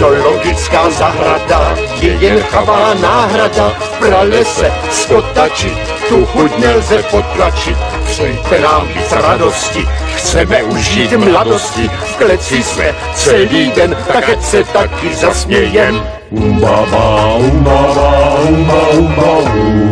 Zoologická zahrada je jen chavá náhrada. V pralese skotačit, tu chuť nelze potlačit. Přejte nám víc radosti, chceme užít mladosti. V kleci jsme celý den, tak se taky zasmějem. Umbaba, umbaba, umbaba, umbaba.